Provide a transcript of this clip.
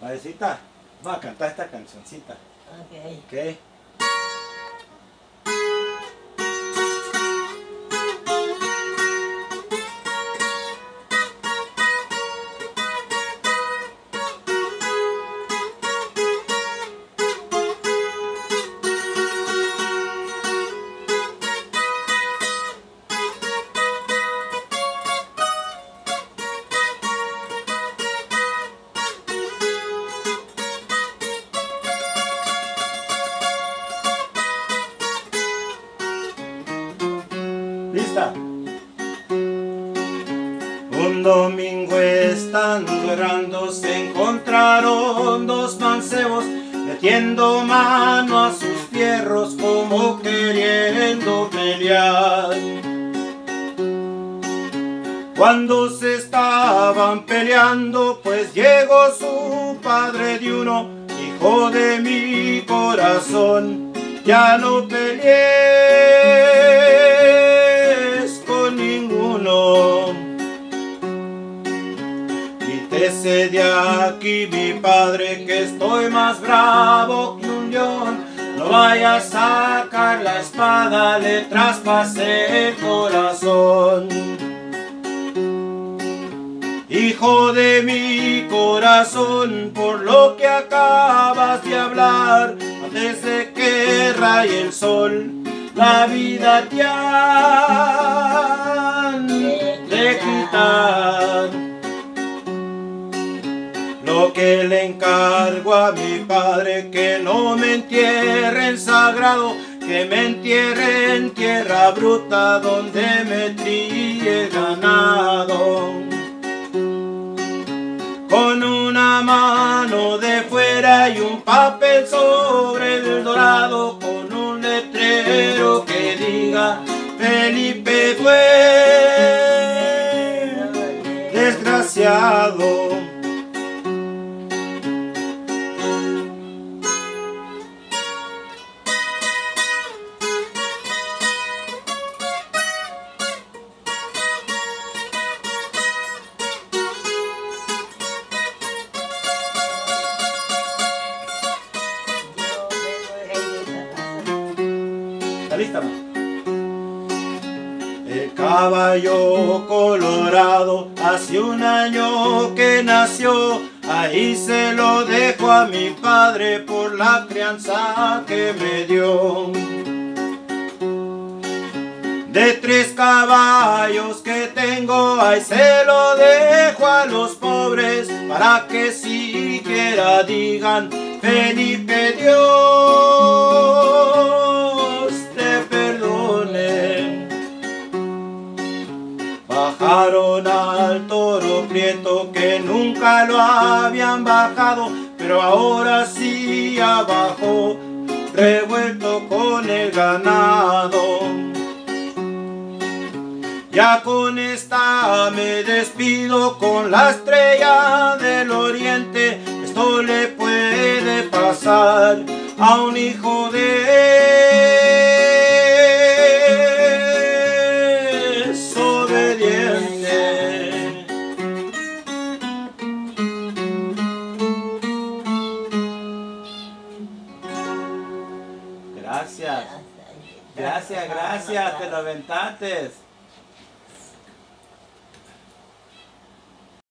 Padrecita, va a cantar esta cancioncita. Ok. ¿Ok? ¿Lista? Un domingo estando errando se encontraron dos mancebos metiendo mano a sus fierros como queriendo pelear. Cuando se estaban peleando, pues llegó su padre de uno, hijo de mi corazón, ya no pelees aquí, mi padre, que estoy más bravo que un león. No vaya a sacar la espada, le traspase el corazón. Hijo de mi corazón, por lo que acabas de hablar, antes de que raye el sol, la vida te han de quitar. Lo que le encargo a mi padre, que no me entierre en sagrado, que me entierre en tierra bruta donde me tríe ganado con una mano de fuera y un papel sobre el dorado con un letrero que diga Felipe fue desgraciado. El caballo colorado hace un año que nació, ahí se lo dejo a mi padre por la crianza que me dio. De tres caballos que tengo, ahí se lo dejo a los pobres, para que siquiera digan, Felipe Dios lo habían bajado, pero ahora sí abajo, revuelto con el ganado. Ya con esta me despido con la estrella del oriente. Esto le puede pasar a un hijo desobediente. Gracias, gracias, te lo aventaste.